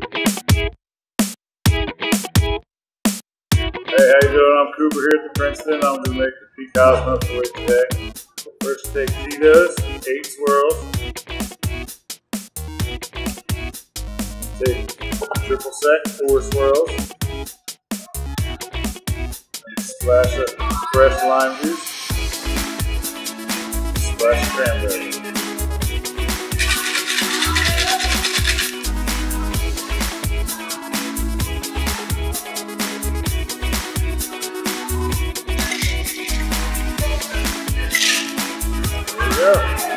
Hey, how you doing? I'm Cooper here at the Princeton. I'm going to make the P-Cosmo for you today. First take Tito's, eight swirls. Take triple sec, four swirls. And splash of fresh lime juice. Splash cranberry. Yeah.